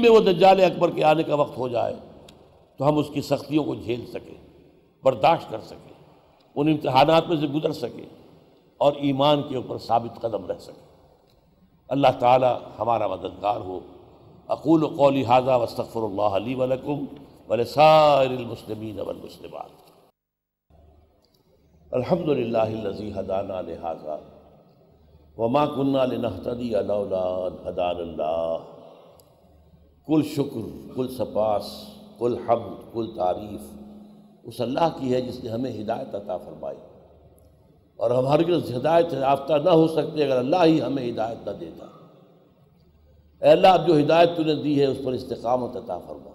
میں وہ دجال اکبر کے آنے کا وقت ہو جائے تو ہم اس کی سختیوں کو جھیل سکیں، برداشت کر سکیں، ان امتحانات میں سے گزر سکیں اور ایمان کے اوپر ثابت قدم رہ سکیں۔ اللہ تعالی ہمارا مددگار ہو۔ اقول قولی حاضہ وصطفر اللہ علی ولکم ولسائر المسلمین والمسلمات۔ الحمد للہ الذي هدانا لهذا وما كنا لنهتدي لولا ان هدانا الله کل شکر، کل سپاس، کل حمد، کل تعریف۔ اس اللہ کی ہے جس نے ہمیں ہدایت عطا فرمائی۔ اور ہم ہرگز ہدایت یافتہ نہ ہو سکتے اگر اللہ ہی ہمیں ہدایت نہ دیتا۔ اے اللہ، اب جو ہدایت تو نے دی ہے، اس پر استقامت عطا فرما۔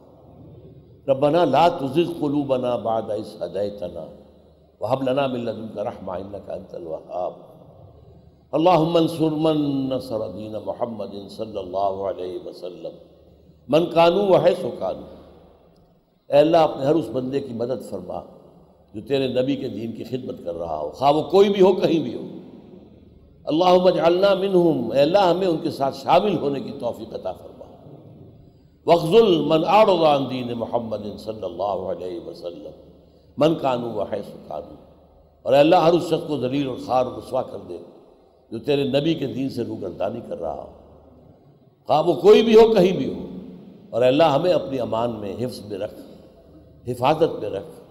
ربنا لا تزغ قلوبنا بعد اذ هديتنا۔ وهب لنا من لدنك رحمة انك انت الوهاب۔ اللهم انصر من نصر دين محمد صلی اللہ علیہ وسلم۔ من کانو و حیث و کانو۔ اے اللہ اپنے ہر اس بندے کی مدد فرما جو تیرے نبی کے دین کی خدمت کر رہا ہو۔ خواہ وہ کوئی بھی ہو، کہیں بھی ہو۔ اللہم اجعلنا منہم۔ اے اللہ ہمیں ان کے ساتھ شامل ہونے کی توفیق عطا فرما۔ وخذل من اعرض عن دین محمد صلی اللہ علیہ وسلم۔ من کانو و حیث و اور اے اللہ ہر اس شخص کو ذلیل اور خار رسوا کر دے جو تیرے نبی کے دین سے روگردانی کر رہا ہو۔ خواہ وہ کوئی بھی ہو، کہیں بھی ہو۔ اور اللہ ہمیں اپنی امان میں حفظ میں رکھ، حفاظت میں رکھ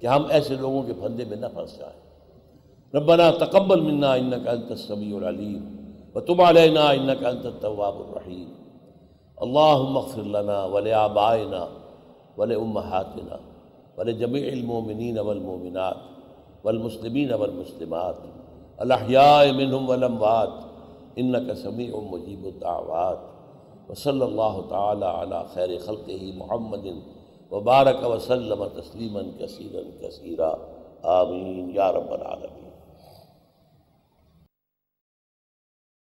کہ ہم ایسے لوگوں کے پھندے میں نہ پھنس جائیں۔ ربنا تقبل منا انك انت السميع العليم وتب علينا انك انت التواب الرحيم اللهم اغفر لنا ولآبائنا ولأمهاتنا ولجميع المؤمنين والمؤمنات والمسلمين والمسلمات۔ الأحياء منهم والأموات إنك سميع مجيب الدعوات۔ وصلی اللہ تعالی علی خیر خلق ہی محمد وبارک وسلم تسلیما کثیرا كثيرا آمین. یا رب العالمین.